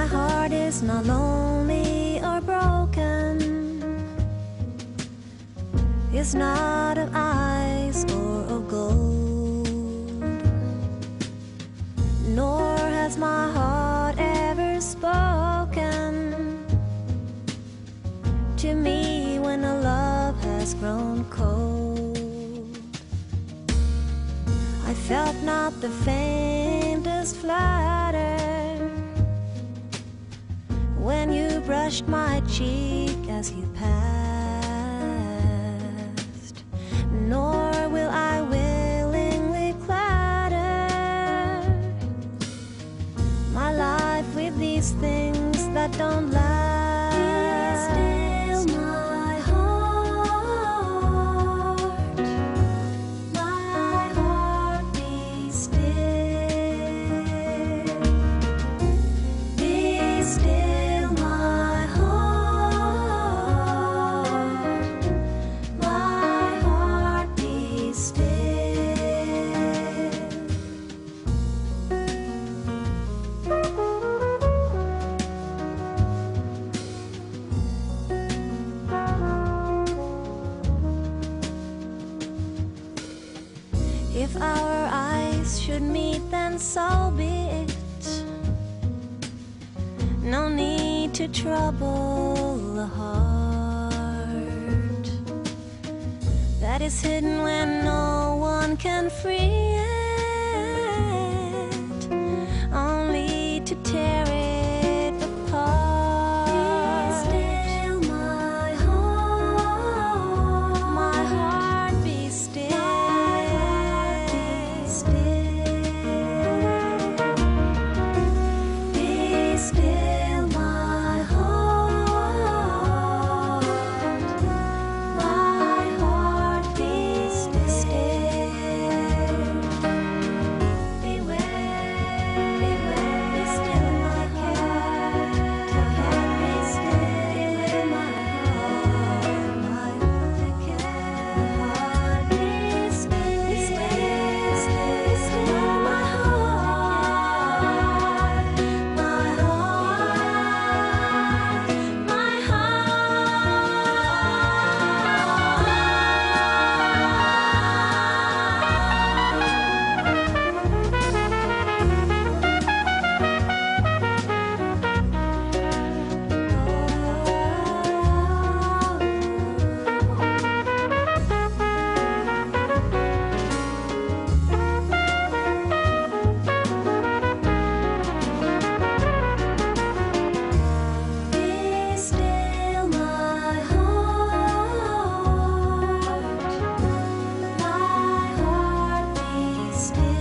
heart is not lonely or broken, It's not of ice or of gold, nor has my heart ever spoken to me when a love has grown cold. I felt not the faintest flutter brushed my cheek as you passed, nor will I willingly clatter my life with these things that don't last. If our eyes should meet, then so be it. No need to trouble the heart that is hidden when no one can free it. stay.